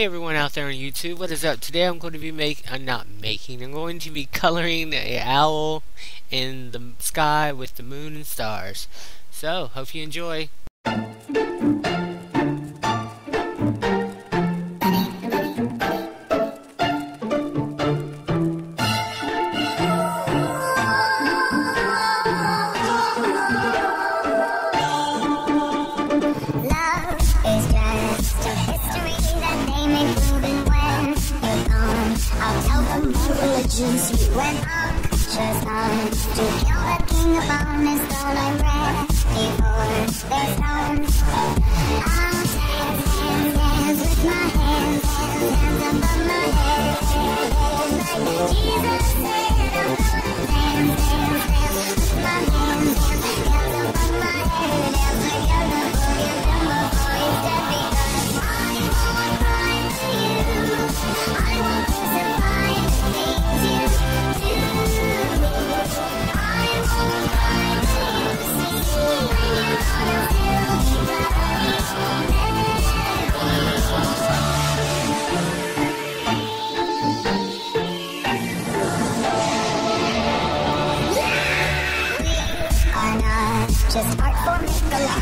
Hey everyone out there on YouTube, what is up? Today I'm going to be making, I'm uh, not making, I'm going to be coloring a owl in the sky with the moon and stars. So, hope you enjoy. Just went up just on to kill the king of on his throne. I'm ready before there's home. I'll dance, dance, dance with my hands, dance above my head, head, head like Jesus.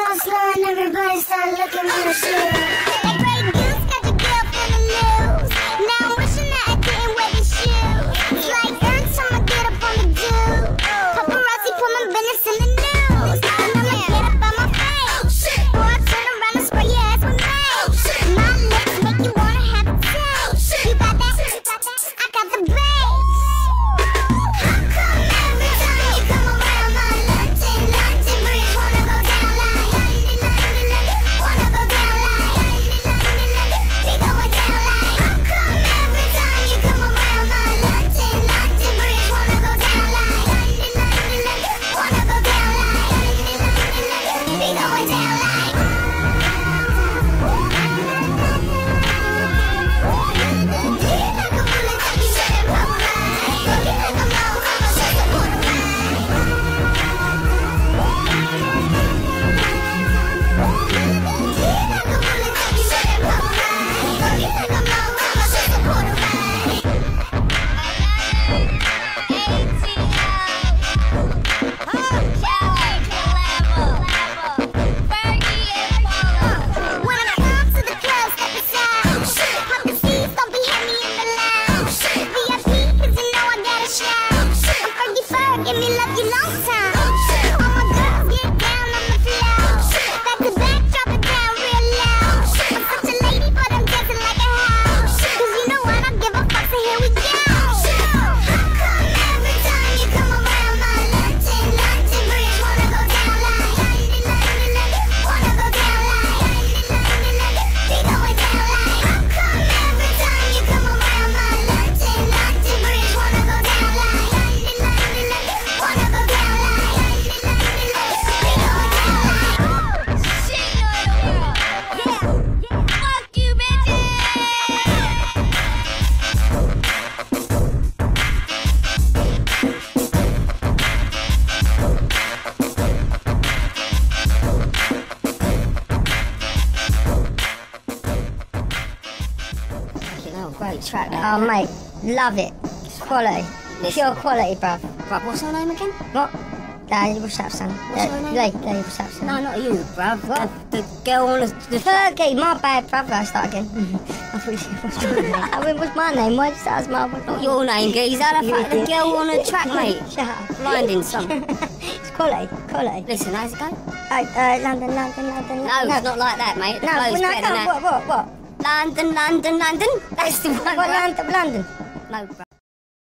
slow, slow, and everybody start looking for the shit. 哈 track. Oh, mate, love it. It's quality. Pure quality, bruv. Bruv, what's her name again? What? Nah, what's up, son? What's her name? Lee, Lee, what's son? No, not you, bruv. What? The, the girl on the, the Fergie, my bad, brother. I start again. I thought you said, what's my name? I mean, what's my name? Why did you that's my Not your name, geezer. The, fuck- the girl on the track, mate. Shut up. Blinding some. it's quality, quality. Listen, how's it go? Uh, uh, London, London, London. No, it's not like that, mate. The No, flow's no, better than no, that. what, what, what? London, London, London. That's the one. London, London? No.